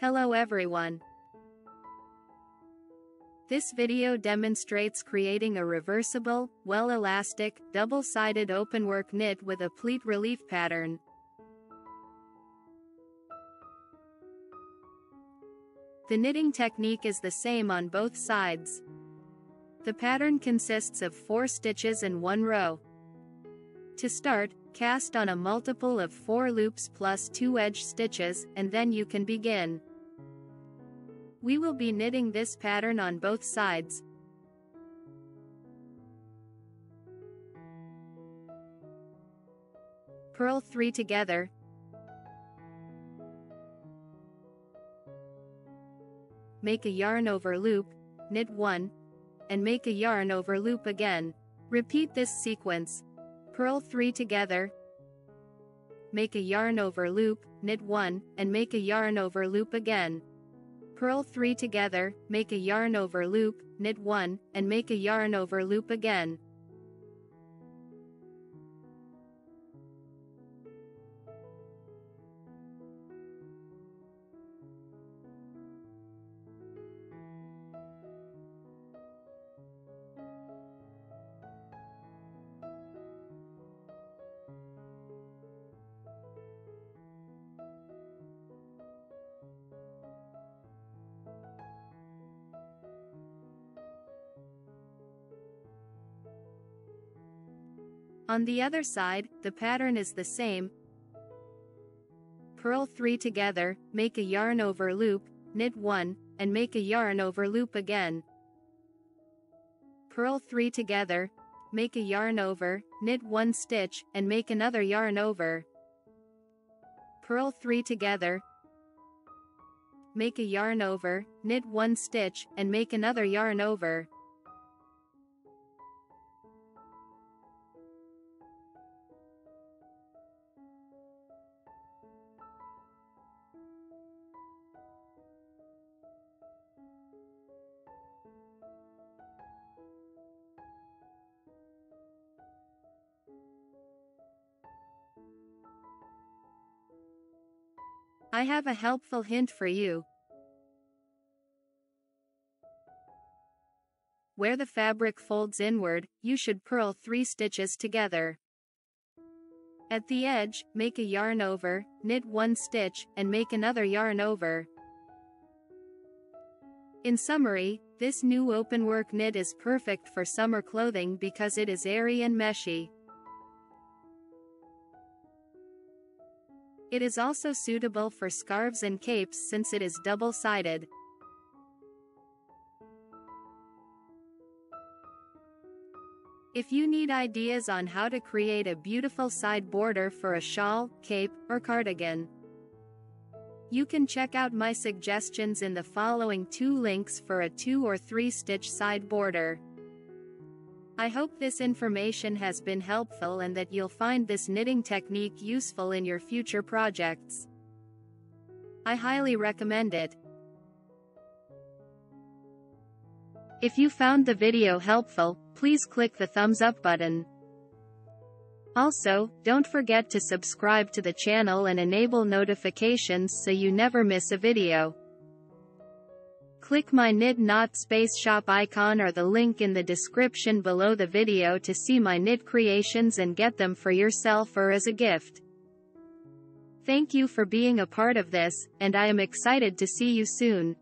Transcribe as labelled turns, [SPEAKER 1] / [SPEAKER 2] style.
[SPEAKER 1] Hello everyone. This video demonstrates creating a reversible, well-elastic, double-sided openwork knit with a pleat relief pattern. The knitting technique is the same on both sides. The pattern consists of 4 stitches in one row. To start, cast on a multiple of 4 loops plus 2 edge stitches, and then you can begin. We will be knitting this pattern on both sides. Purl 3 together, make a yarn over loop, knit 1, and make a yarn over loop again. Repeat this sequence. Purl 3 together, make a yarn over loop, knit 1, and make a yarn over loop again. Purl 3 together, make a yarn over loop, knit 1, and make a yarn over loop again. On the other side, the pattern is the same. Purl 3 together, make a yarn over loop, knit 1, and make a yarn over loop again. Purl 3 together, make a yarn over, knit 1 stitch, and make another yarn over. Purl 3 together, make a yarn over, knit 1 stitch, and make another yarn over. I have a helpful hint for you. Where the fabric folds inward, you should purl 3 stitches together. At the edge, make a yarn over, knit 1 stitch, and make another yarn over. In summary, this new openwork knit is perfect for summer clothing because it is airy and meshy. It is also suitable for scarves and capes since it is double-sided. If you need ideas on how to create a beautiful side border for a shawl, cape, or cardigan, you can check out my suggestions in the following two links for a 2 or 3 stitch side border. I hope this information has been helpful and that you'll find this knitting technique useful in your future projects. I highly recommend it. If you found the video helpful, please click the thumbs up button. Also, don't forget to subscribe to the channel and enable notifications so you never miss a video. Click my Knit Knot Space Shop icon or the link in the description below the video to see my knit creations and get them for yourself or as a gift. Thank you for being a part of this, and I am excited to see you soon.